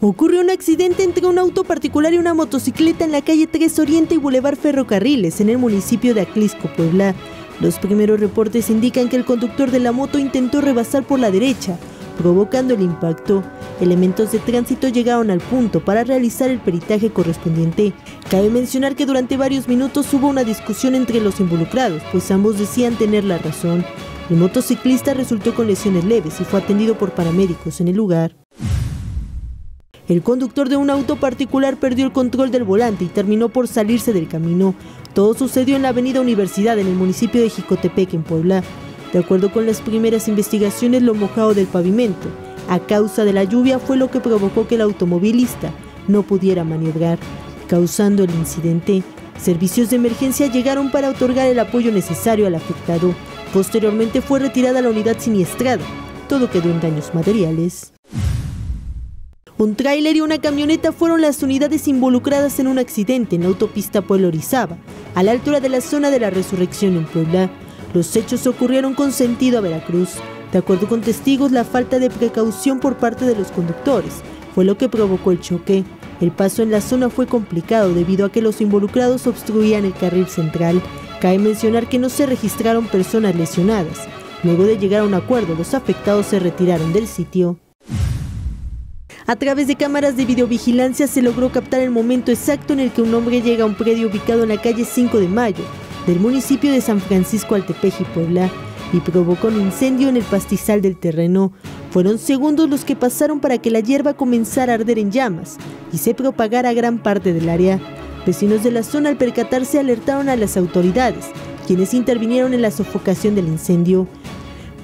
Ocurrió un accidente entre un auto particular y una motocicleta en la calle 3 Oriente y Boulevard Ferrocarriles, en el municipio de Aclisco, Puebla. Los primeros reportes indican que el conductor de la moto intentó rebasar por la derecha, provocando el impacto. Elementos de tránsito llegaron al punto para realizar el peritaje correspondiente. Cabe mencionar que durante varios minutos hubo una discusión entre los involucrados, pues ambos decían tener la razón. El motociclista resultó con lesiones leves y fue atendido por paramédicos en el lugar. El conductor de un auto particular perdió el control del volante y terminó por salirse del camino. Todo sucedió en la avenida Universidad en el municipio de Jicotepec, en Puebla. De acuerdo con las primeras investigaciones, lo mojado del pavimento a causa de la lluvia fue lo que provocó que el automovilista no pudiera maniobrar, causando el incidente. Servicios de emergencia llegaron para otorgar el apoyo necesario al afectado. Posteriormente fue retirada la unidad siniestrada. Todo quedó en daños materiales. Un tráiler y una camioneta fueron las unidades involucradas en un accidente en la autopista Pueblo Orizaba, a la altura de la zona de la Resurrección en Puebla. Los hechos ocurrieron con sentido a Veracruz. De acuerdo con testigos, la falta de precaución por parte de los conductores fue lo que provocó el choque. El paso en la zona fue complicado debido a que los involucrados obstruían el carril central. Cabe mencionar que no se registraron personas lesionadas. Luego de llegar a un acuerdo, los afectados se retiraron del sitio. A través de cámaras de videovigilancia se logró captar el momento exacto en el que un hombre llega a un predio ubicado en la calle 5 de Mayo, del municipio de San Francisco Altepeji, Puebla, y provocó un incendio en el pastizal del terreno. Fueron segundos los que pasaron para que la hierba comenzara a arder en llamas y se propagara gran parte del área. Vecinos de la zona al percatarse alertaron a las autoridades, quienes intervinieron en la sofocación del incendio.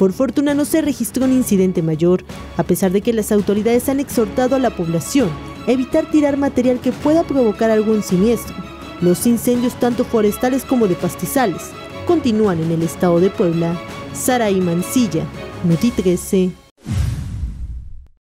Por fortuna no se registró un incidente mayor, a pesar de que las autoridades han exhortado a la población a evitar tirar material que pueda provocar algún siniestro. Los incendios tanto forestales como de pastizales continúan en el estado de Puebla. Saraí Mancilla, Noti 13.